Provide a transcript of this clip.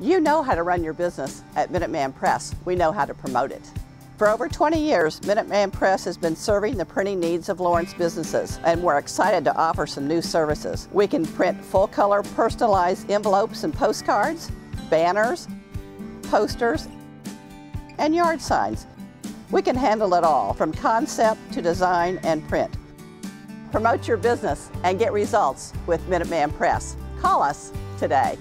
You know how to run your business at Minuteman Press. We know how to promote it. For over 20 years, Minuteman Press has been serving the printing needs of Lawrence businesses, and we're excited to offer some new services. We can print full-color personalized envelopes and postcards, banners, posters, and yard signs. We can handle it all, from concept to design and print. Promote your business and get results with Minuteman Press. Call us today.